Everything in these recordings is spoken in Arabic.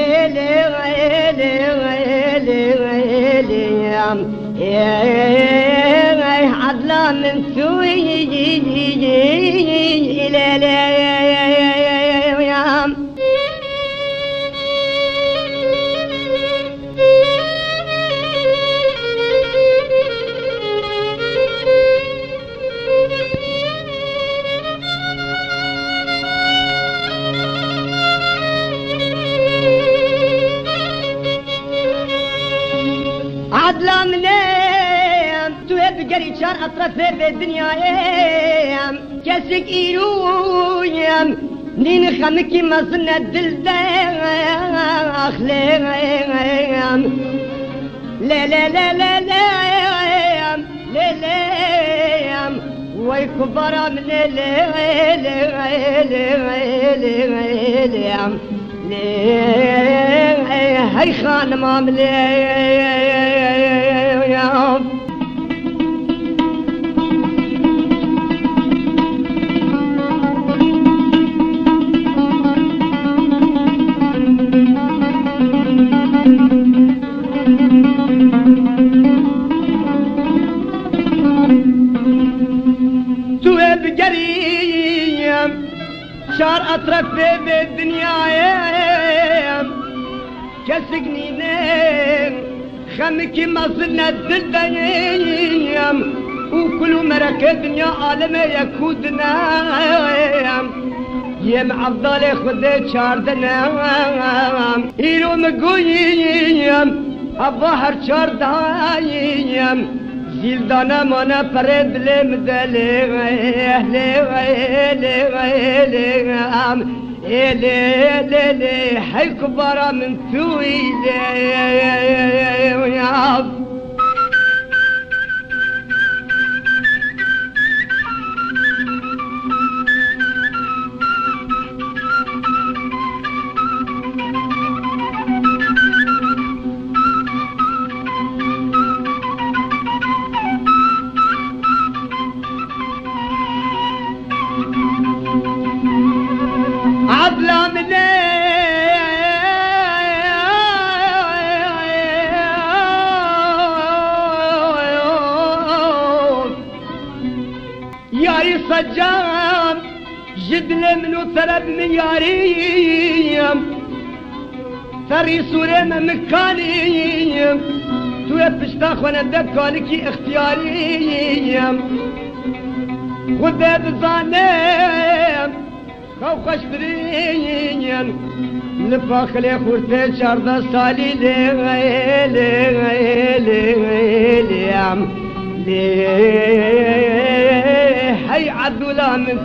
غيلي غيلي غيلي غيلي يا عدلا من سوي ليلي عدلا منام تو بقري شار اطرف بالدنيا كسك ايرويم نين خمكي ما صنع الدل اخليم لا لا لا لا لا لا لا ويكبر من لا لا لا لا لا هي ya Tuğeb geriyem Şar atraf ve dünyaya Kesikni ne خمكي ما زلنا او کلو مركة دنیا عالم یکود نیم یم عبدال خود چاردنا ایرو مگوییم هوا هر چاردایم زیلدانه مانه پره بلیم دلیم لي لي لي حكبر من ثوي يا سجام جدل منو ثرب من ياريم ثري سورة من مكانيم تو بشتا خونا دبكالكي اختياريم خذ بزانم خو خوش برين لفاخلي خورتي شرد سالي لي لي لي لي عم لي هي عدولا من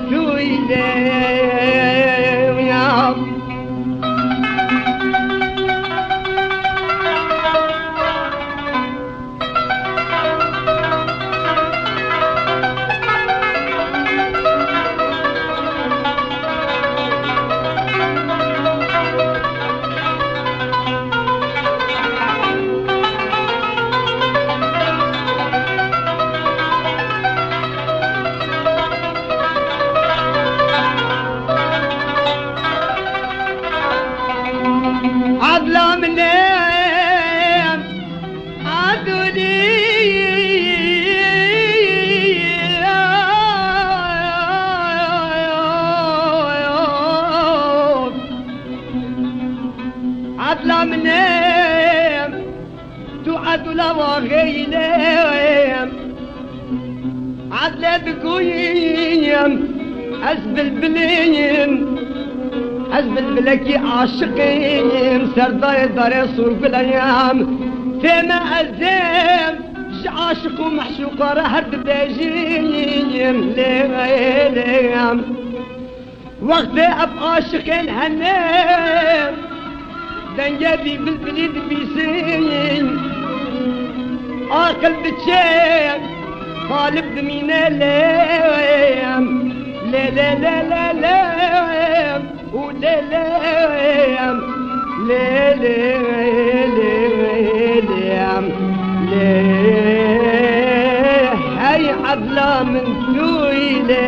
عدلا من تعدلا وغيلم عدلا بقويم أزبل بليم حزب البلكي عاشقين سرداي دار صور بالايام فيما الزام عاشق ومحشوق رهد بيجيم ليام وقت اب عاشقين هنام دنجابي بالبليد بيسين عاقل بتشيم طالب من الليام لا لا لا لا لا ولا لا لا لا لا لا هاي عدلا من سويلة